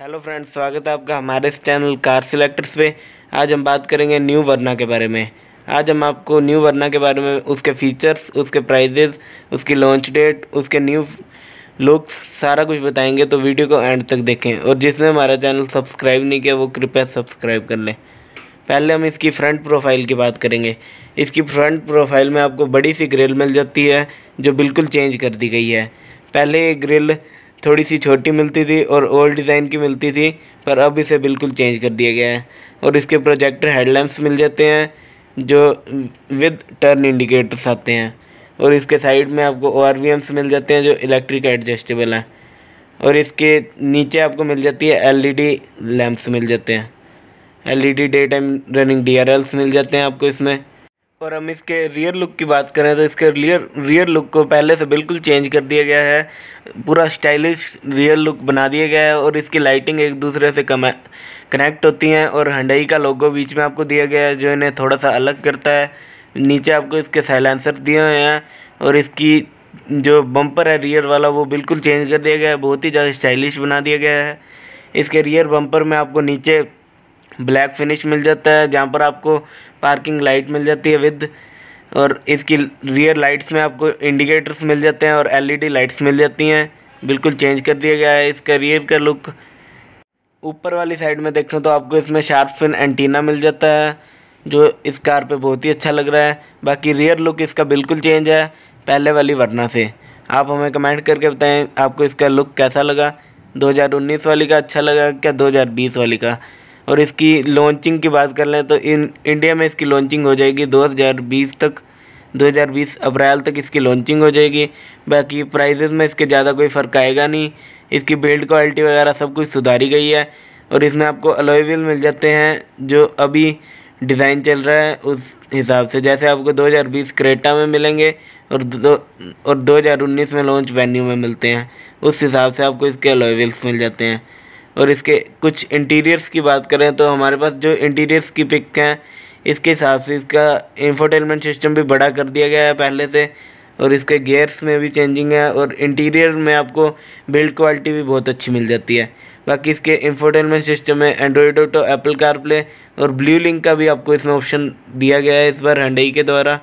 Hello friends, स्वागत है आपका हमारे इस चैनल कार सिलेक्टर्स पे। आज हम बात करेंगे न्यू वर्ना के बारे में। आज हम आपको न्यू वर्ना के बारे में, उसके फीचर्स, उसके प्राइजेज़ उसकी लॉन्च डेट, उसके न्यू लुक्स, सारा कुछ बताएँगे तो वीडियो को एंड तक देखें। और जिसने हमारा चैनल सब्सक्राइब नहीं किया, वो कृपया सब्सक्राइब कर लें। पहले हम इसकी फ्रंट प्रोफ़ाइल की बात करेंगे। इसकी फ्रंट प्रोफ़ाइल में आपको बड़ी सी ग्रिल मिल जाती है, जो बिल्कुल चेंज कर दी गई है। पहले ये ग्रिल थोड़ी सी छोटी मिलती थी और ओल्ड डिज़ाइन की मिलती थी, पर अब इसे बिल्कुल चेंज कर दिया गया है। और इसके प्रोजेक्टर हेडलैम्प्स मिल जाते हैं, जो विद टर्न इंडिकेटर्स आते हैं। और इसके साइड में आपको ओ मिल जाते हैं, जो इलेक्ट्रिक एडजस्टेबल हैं। और इसके नीचे आपको मिल जाती है एलईडी लैंप्स मिल जाते हैं। LED day time running D मिल जाते हैं आपको इसमें। और हम इसके रियर लुक की बात करें तो इसके रियर रियर लुक को पहले से बिल्कुल चेंज कर दिया गया है। पूरा स्टाइलिश रियर लुक बना दिया गया है और इसकी लाइटिंग एक दूसरे से कम कनेक्ट होती हैं और हंडई का लोगो बीच में आपको दिया गया है जो इन्हें थोड़ा सा अलग करता है। नीचे आपको इसके साइलेंसर दिए हुए हैं और इसकी जो बम्पर है रियर वाला वो बिल्कुल चेंज कर दिया गया है। बहुत ही ज़्यादा स्टाइलिश बना दिया गया है। इसके रियर बम्पर में आपको नीचे ब्लैक फिनिश मिल जाता है जहाँ पर आपको पार्किंग लाइट मिल जाती है विद, और इसकी रियर लाइट्स में आपको इंडिकेटर्स मिल जाते हैं और एलईडी लाइट्स मिल जाती हैं। बिल्कुल चेंज कर दिया गया है इसका रियर का लुक ऊपर वाली साइड में देखें तो आपको इसमें शार्प फिन एंटीना मिल जाता है, जो इस कार पे बहुत ही अच्छा लग रहा है। बाकी रियर लुक इसका बिल्कुल चेंज है, पहले वाली वरना से। आप हमें कमेंट करके बताएँ, आपको इसका लुक कैसा लगा? 2019 वाली का अच्छा लगा क्या? 2020 वाली का। और इसकी लॉन्चिंग की बात कर लें तो इन इंडिया में इसकी लॉन्चिंग हो जाएगी 2020 तक 2020 अप्रैल तक इसकी लॉन्चिंग हो जाएगी। बाकी प्राइजेज़ में इसके ज़्यादा कोई फ़र्क आएगा नहीं। इसकी बिल्ड क्वालिटी वगैरह सब कुछ सुधारी गई है और इसमें आपको अलॉय व्हील मिल जाते हैं जो अभी डिज़ाइन चल रहा है उस हिसाब से। जैसे आपको 2020 क्रेटा में मिलेंगे और दो, और 2019 में लॉन्च वेन्यू में मिलते हैं। उस हिसाब से आपको इसके अलॉय व्हील्स मिल जाते हैं। और इसके कुछ इंटीरियर्स की बात करें तो हमारे पास जो इंटीरियर्स की पिक हैं, इसके हिसाब से इसका इंफोटेनमेंट सिस्टम भी बड़ा कर दिया गया है पहले से और इसके गेयर्स में भी चेंजिंग है और इंटीरियर में आपको बिल्ड क्वालिटी भी बहुत अच्छी मिल जाती है। बाकी इसके इंफोटेनमेंट सिस्टम में Android auto Apple CarPlay और ब्लू लिंक का भी आपको इसमें ऑप्शन दिया गया है इस बार हंडई के द्वारा।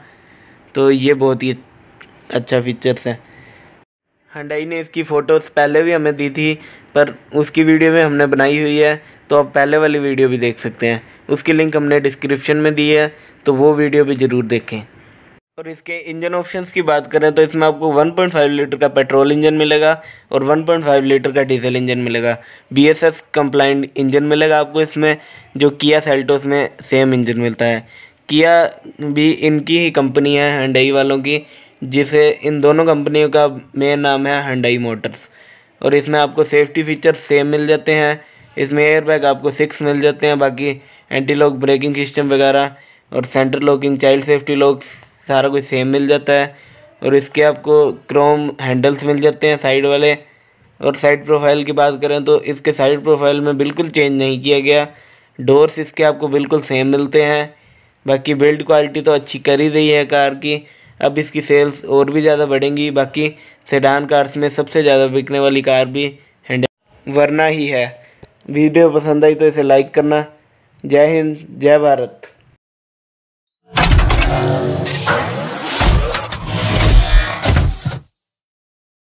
तो ये बहुत ही अच्छा फीचर्स है। हंडई ने इसकी फ़ोटोज़ पहले भी हमें दी थी, पर उसकी वीडियो में हमने बनाई हुई है तो आप पहले वाली वीडियो भी देख सकते हैं। उसकी लिंक हमने डिस्क्रिप्शन में दी है तो वो वीडियो भी ज़रूर देखें। और इसके इंजन ऑप्शंस की बात करें तो इसमें आपको 1.5 लीटर का पेट्रोल इंजन मिलेगा और 1.5 लीटर का डीजल इंजन मिलेगा। B S S compliant engine मिलेगा आपको इसमें, जो किया सेल्टोस में सेम इंजन मिलता है। किया भी इनकी ही कंपनी है हंडई वालों की। जिसे इन दोनों कंपनियों का मेन नाम है हंडई मोटर्स और इसमें आपको सेफ्टी फीचर सेम मिल जाते हैं। इसमें एयरबैग आपको सिक्स मिल जाते हैं। बाकी एंटी लॉक ब्रेकिंग सिस्टम वगैरह और centre locking child safety lock सारा कुछ सेम मिल जाता है। और इसके आपको क्रोम हैंडल्स मिल जाते हैं साइड वाले। और साइड प्रोफ़ाइल की बात करें तो इसके साइड प्रोफ़ाइल में बिल्कुल चेंज नहीं किया गया। डोर्स इसके आपको बिल्कुल सेम मिलते हैं। बाकी बिल्ड क्वालिटी तो अच्छी कर ही रही है कार की। अब इसकी सेल्स और भी ज़्यादा बढ़ेंगी, बाकी सेडान कार्स में सबसे ज़्यादा बिकने वाली कार भी हैंडल वरना ही है। वीडियो पसंद आई तो इसे लाइक करना। जय हिंद, जय भारत।